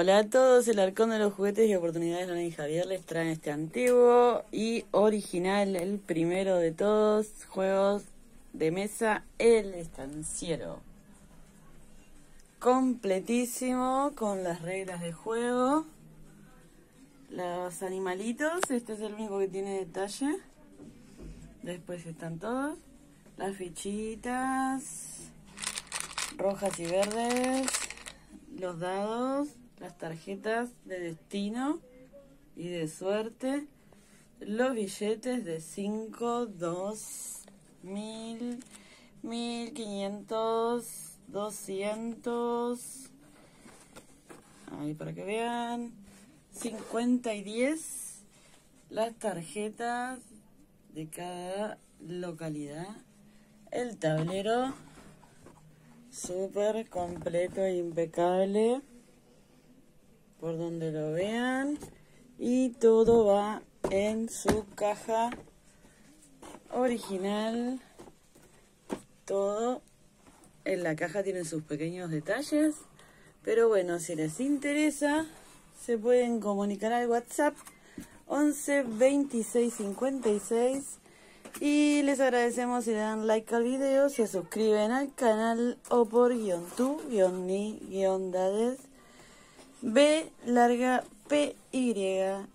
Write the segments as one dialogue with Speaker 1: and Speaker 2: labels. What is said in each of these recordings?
Speaker 1: Hola a todos, el Arcón de los Juguetes y Oportunidades de y Javier les traen este antiguo y original, el primero de todos, juegos de mesa, el estanciero. Completísimo, con las reglas de juego. Los animalitos, este es el único que tiene detalle. Después están todos. Las fichitas rojas y verdes los dados, las tarjetas de destino y de suerte, los billetes de 5, 2, 1000, 1500, 200, ahí para que vean, 50 y 10, las tarjetas de cada localidad, el tablero súper completo e impecable por donde lo vean. Y todo va en su caja original. Todo en la caja tiene sus pequeños detalles. Pero bueno si les interesa se pueden comunicar al whatsapp 11 26 56 y les agradecemos si le dan like al video, se suscriben al canal o por guion tu, guion ni, dades, B larga P Y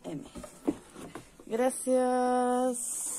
Speaker 1: M. Gracias.